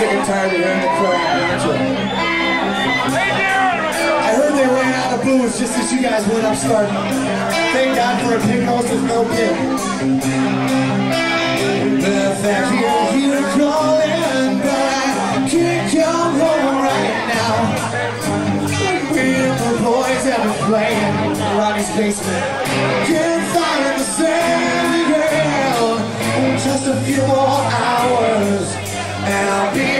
Sick and tired of hearing the crowd? I heard they ran out of booze just as you guys went up starting. Thank God for a pig nose with no pig. The fact you're here calling, but I can't come home right now. We and the boys have been playing in Ronnie's basement. Can't find the same girl. Just a few more hours, and I'll be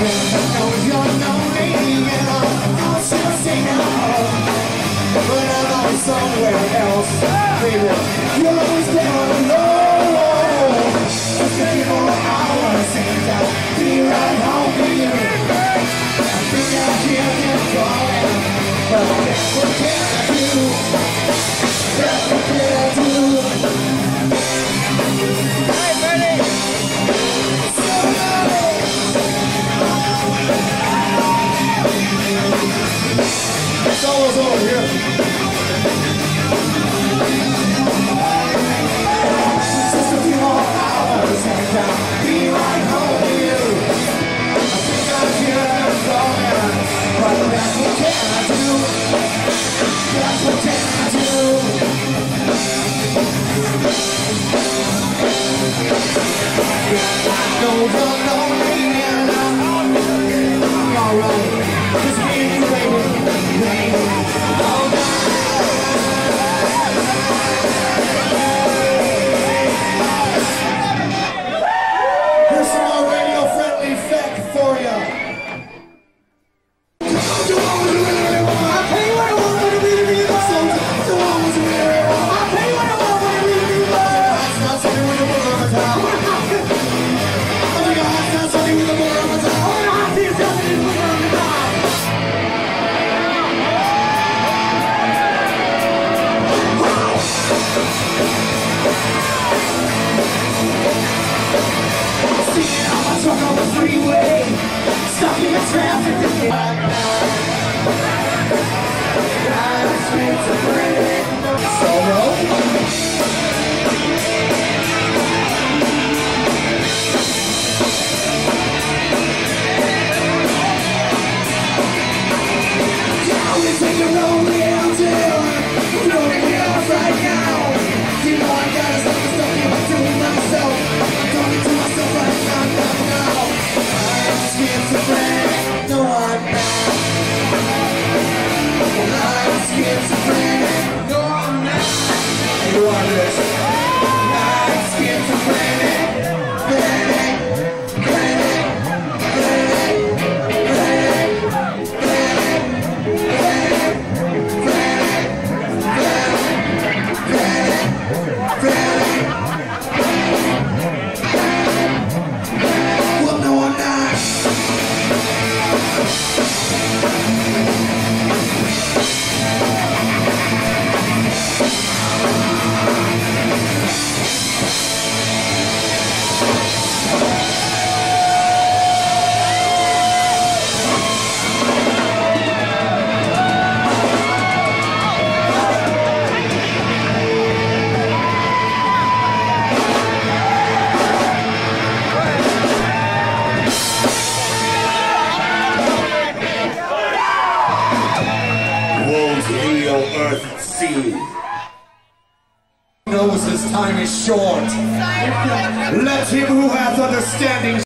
Beth, Solo. Sea. knows his time is short. Let him who hath understanding